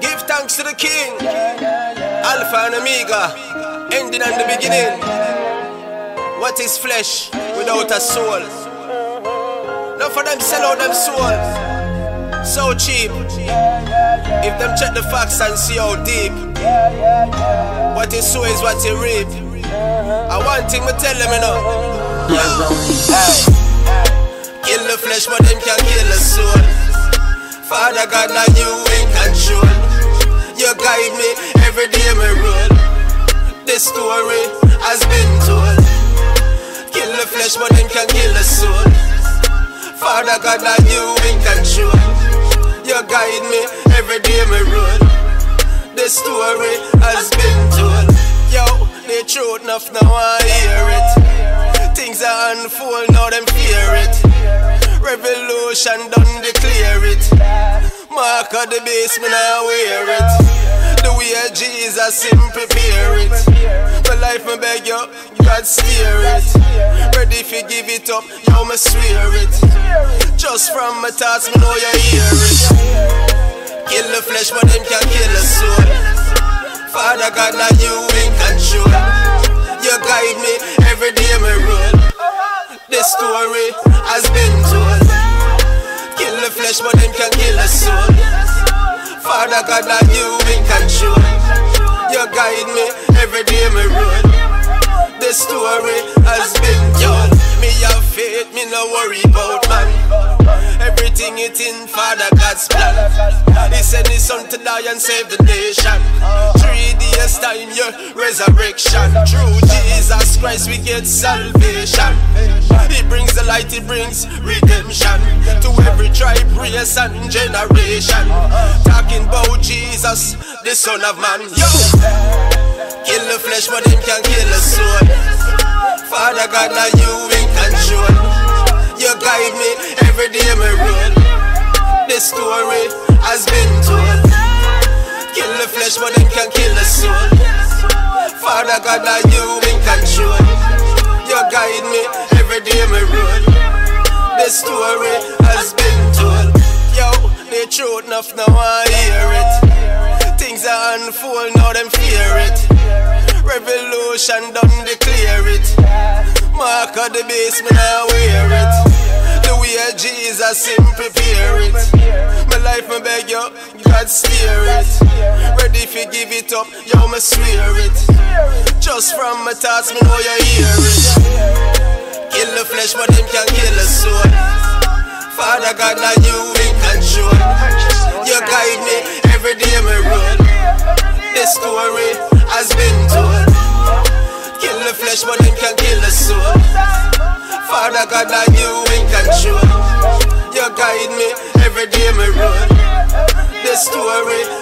Give thanks to the King, Alpha and Omega, ending and the beginning. What is flesh without a soul? Now for them sell out them soul, so cheap. If them check the facts and see how deep, what you sow is what you reap. I want thing me tell them you know. Hey. Kill the flesh, but them can kill the soul. Father God, now you in control. You guide me every day, me roll. This story has been told. Kill the flesh, but them can kill the soul. Father God, now you in control. You guide me every day, me roll. This story has been told. Yo, the truth enough now I hear it. Things are unfold now, them fear it. Revolution done declare it. Mark of the beast, me now wear it. The way Jesus him prepare it. My life me beg you, God steer it. Ready you give it up, yo me swear it. Just from my thoughts, me know you hear it. Kill the flesh, but them can kill the soul. Father God, now you in control. You guide me every day, me roll. This story has been told. Kill the flesh, but them can kill the soul. Father God, now you control. You guide me every day, me roll. This story has been told. Me have faith, me no worry about man. Everything it in and save the nation. Three days time, your resurrection. Through Jesus Christ, we get salvation. He brings the light, he brings redemption to every tribe, race, and generation. Talking about Jesus, the Son of Man. Yo, kill the flesh, but him can kill the soul. Father God, now you in control. You guide me every day, me roll. This story has been told. Kill the flesh, but them can kill the soul. Father God, now you in control. You guide me every day, me roll. This story has been told. Yo, the truth enough now I hear it. Things are unfold now, them fear it. Revolution done declare it. Mark of the beast, me now wear it. The way Jesus him prepare it. My life me beg you, God steer it. Ready you give it up, yo me swear it. Just from my thoughts, me know you hear it. Kill the flesh, but him can kill the soul. Father God, now you in control. You guide me every day, me roll. This story has been told. Kill the flesh, but him can kill the soul. Father God, now you in control. You guide me every day, me roll. This story